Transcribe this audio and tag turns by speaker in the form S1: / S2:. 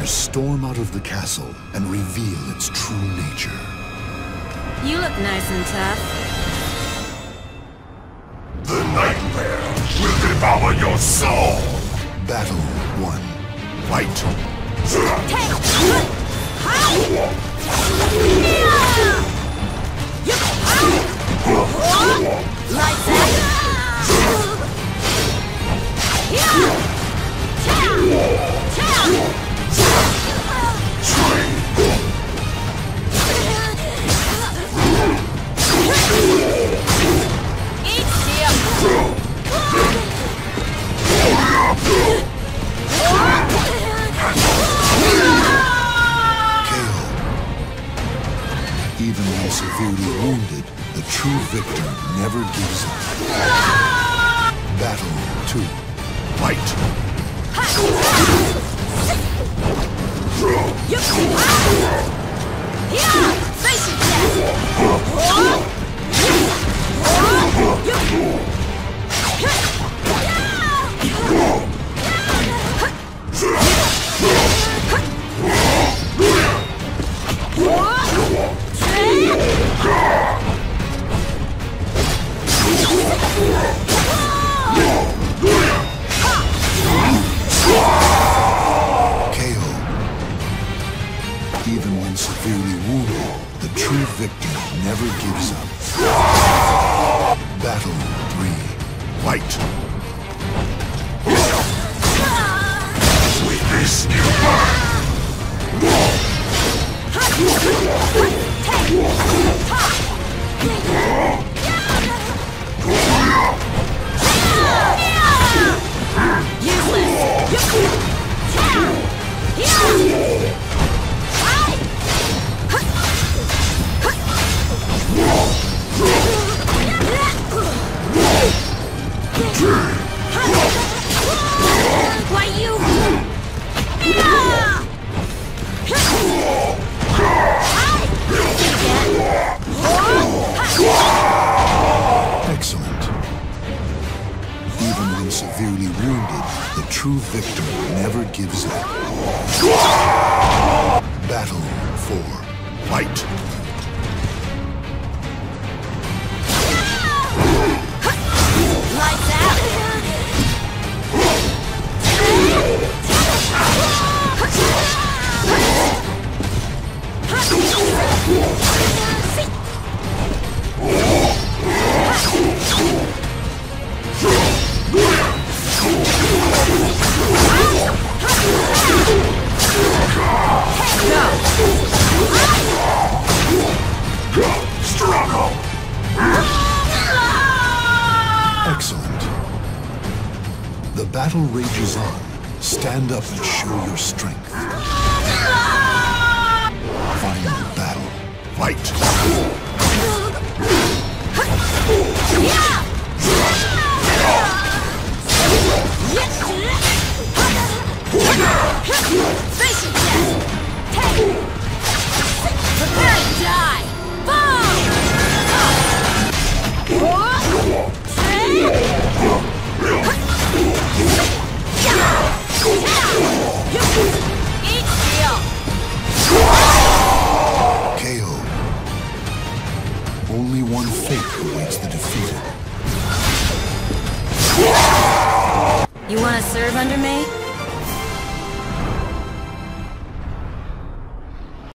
S1: creatures storm out of the castle and reveal its true nature.
S2: You look nice and tough.
S3: The nightmare will devour your soul!
S1: Battle 1. Fight!
S2: Lights
S1: Even when severely wounded, the true victor never gives up. Battle 2. Fight! Victor never gives up. Battle 3. Fight!
S3: Witness you burn!
S2: Why
S1: true victor never gives up. Battle 4. Fight! Battle rages on. Stand up and show your strength. Final battle. Fight!
S2: You wanna serve under me?